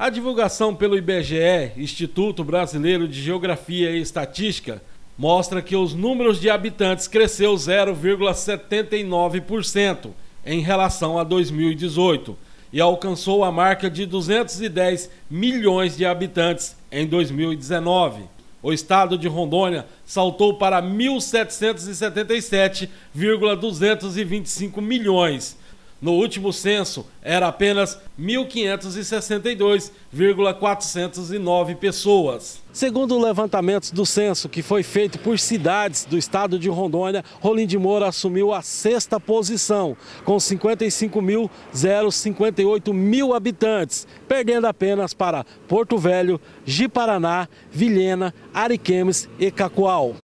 A divulgação pelo IBGE, Instituto Brasileiro de Geografia e Estatística, mostra que os números de habitantes cresceu 0,79% em relação a 2018 e alcançou a marca de 210 milhões de habitantes em 2019. O estado de Rondônia saltou para 1.777,225 milhões, no último censo, era apenas 1.562,409 pessoas. Segundo levantamentos do censo que foi feito por cidades do estado de Rondônia, Rolim de Moura assumiu a sexta posição, com 55.058 mil habitantes, perdendo apenas para Porto Velho, Ji-Paraná, Vilhena, Ariquemes e Cacoal.